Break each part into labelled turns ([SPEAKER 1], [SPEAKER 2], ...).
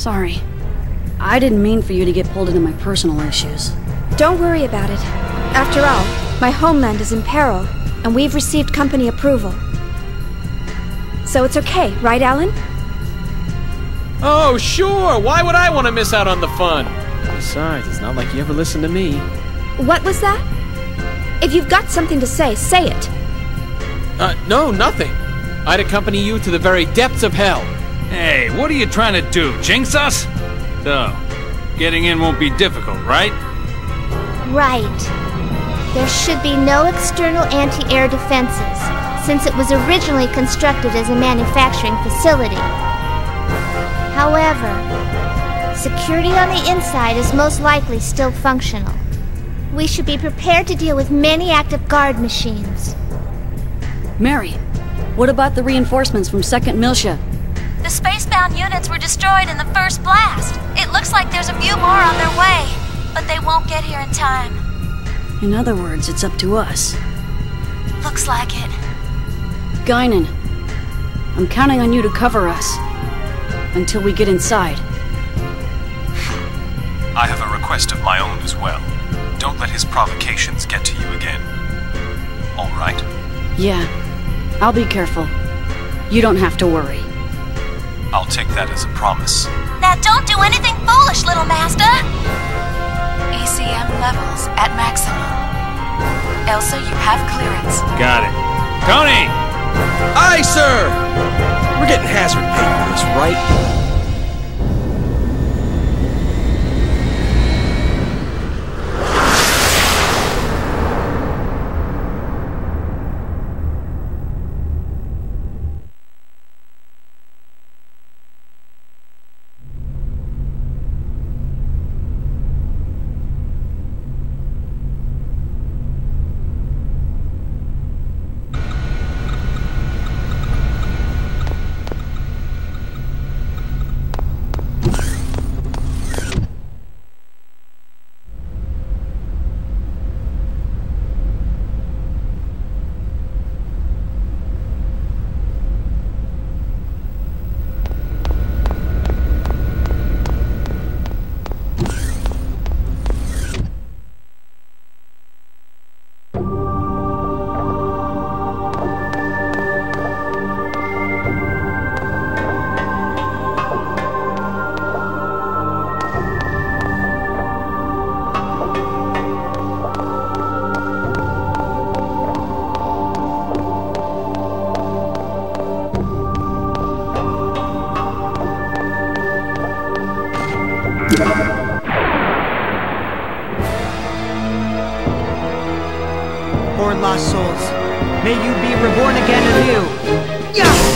[SPEAKER 1] Sorry. I didn't mean for you to get pulled into my personal issues.
[SPEAKER 2] Don't worry about it. After all, my homeland is in peril, and we've received company approval. So it's okay, right, Allen?
[SPEAKER 3] Oh, sure! Why would I want to miss out on the fun? Besides, it's not like you ever listen to me.
[SPEAKER 2] What was that? If you've got something to say, say it.
[SPEAKER 3] Uh, no, nothing. I'd accompany you to the very depths of hell.
[SPEAKER 4] Hey, what are you trying to do? Jinx us? So, getting in won't be difficult, right?
[SPEAKER 5] Right. There should be no external anti-air defenses, since it was originally constructed as a manufacturing facility. However, security on the inside is most likely still functional. We should be prepared to deal with many active guard machines.
[SPEAKER 1] Mary, what about the reinforcements from 2nd Miltia?
[SPEAKER 6] The spacebound units were destroyed in the first blast. It looks like there's a few more on their way, but they won't get here in time.
[SPEAKER 1] In other words, it's up to us.
[SPEAKER 6] Looks like it.
[SPEAKER 1] Gaignun, I'm counting on you to cover us. Until we get inside.
[SPEAKER 7] I have a request of my own as well. Don't let his provocations get to you again. All right?
[SPEAKER 1] Yeah, I'll be careful. You don't have to worry.
[SPEAKER 7] I'll take that as a promise.
[SPEAKER 6] Now don't do anything foolish, little master! ECM levels at maximum. Elsa, you have clearance.
[SPEAKER 4] Got it. Tony!
[SPEAKER 8] Aye, sir! We're getting hazard pay for this, right?
[SPEAKER 9] Lost souls. May you be reborn again anew. Yeah!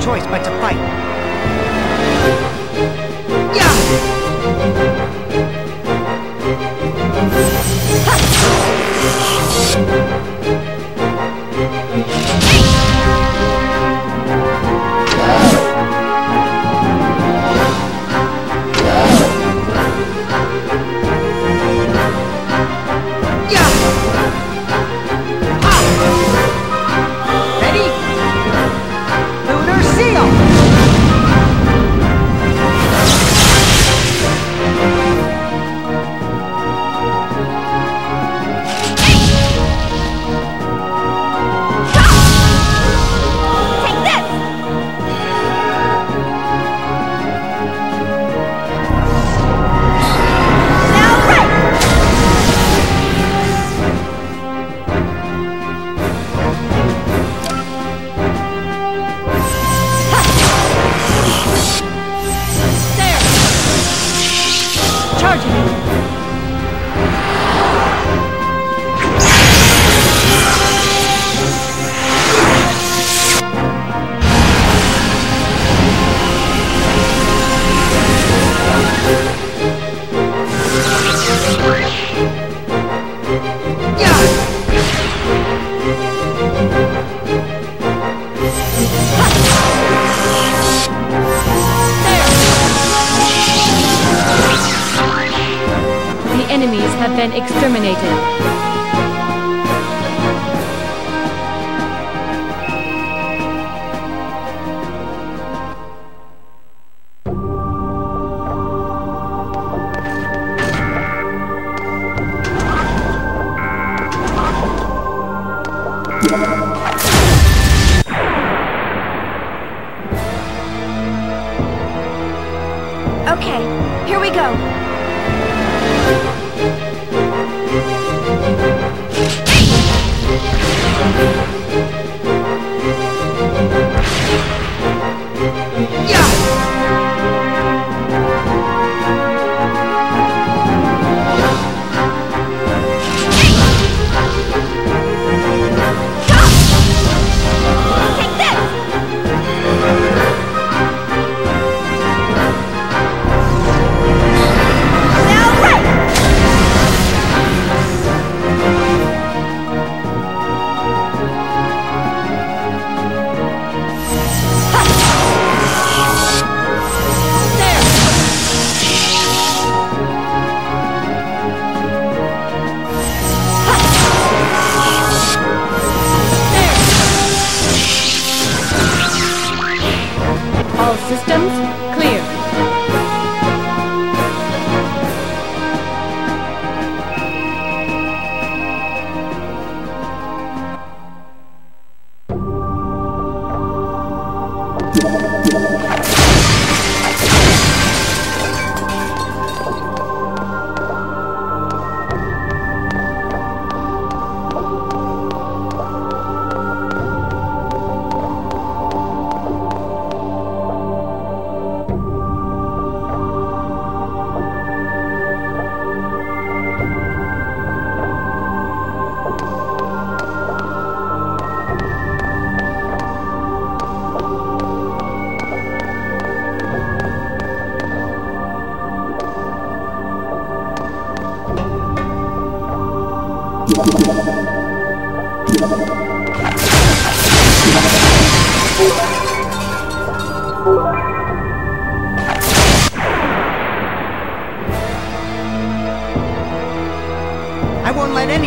[SPEAKER 9] Choice but to fight.
[SPEAKER 10] Charging! The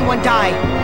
[SPEAKER 10] Anyone die!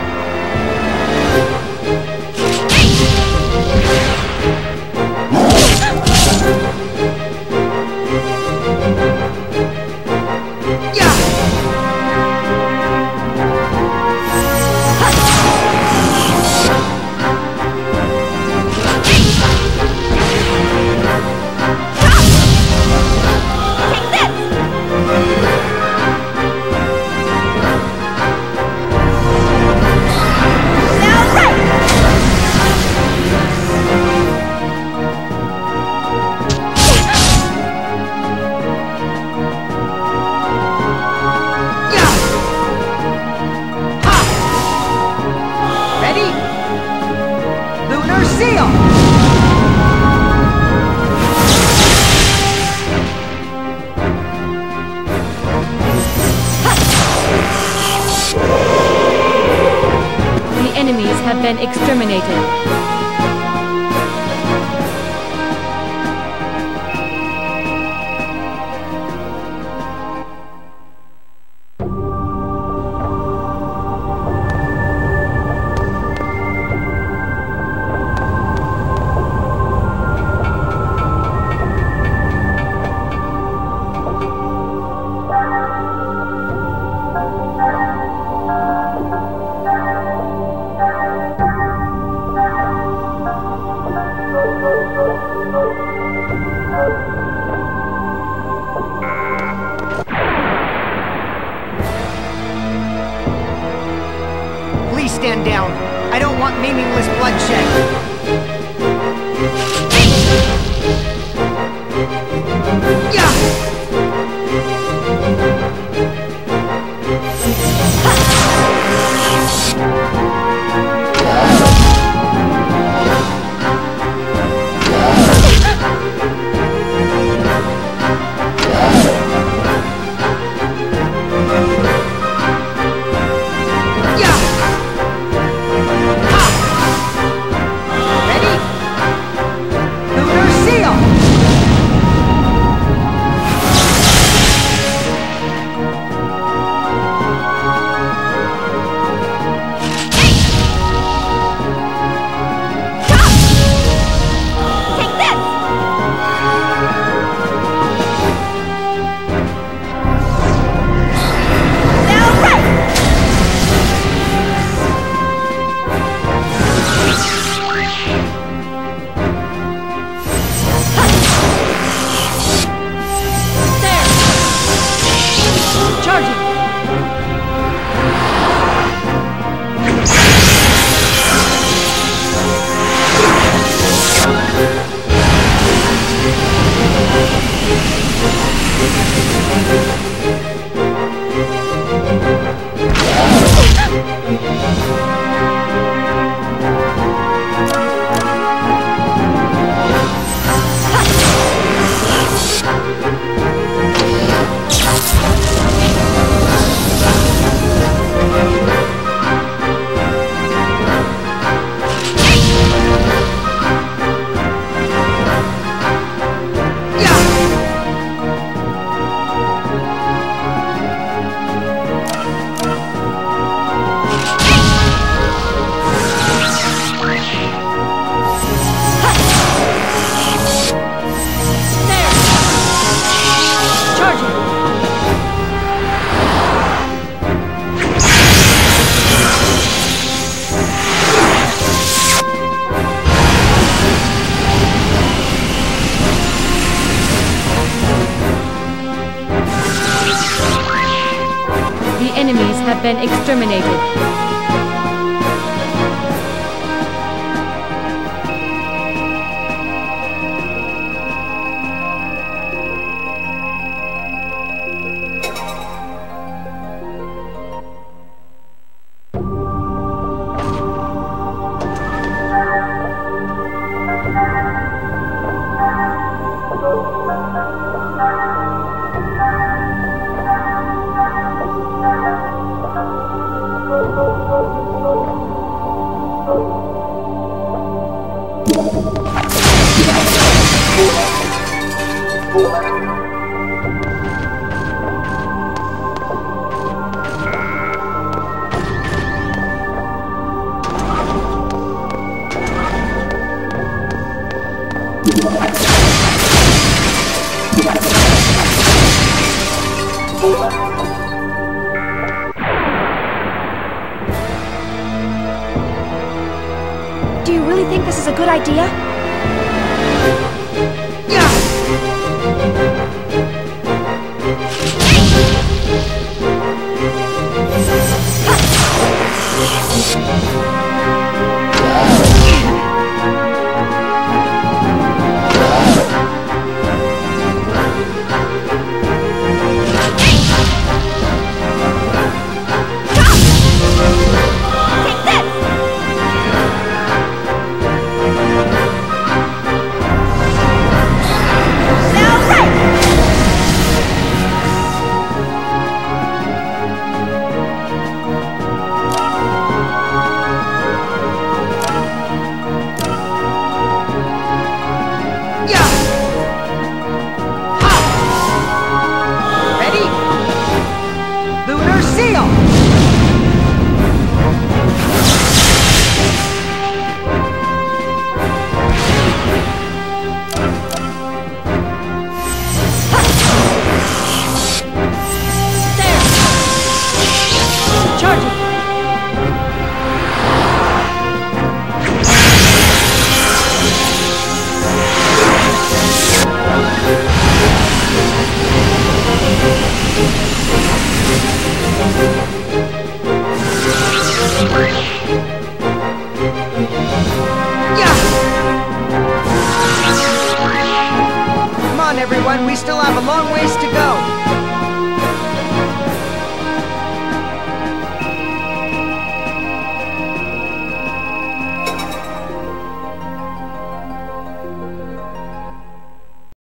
[SPEAKER 10] The enemies have been exterminated.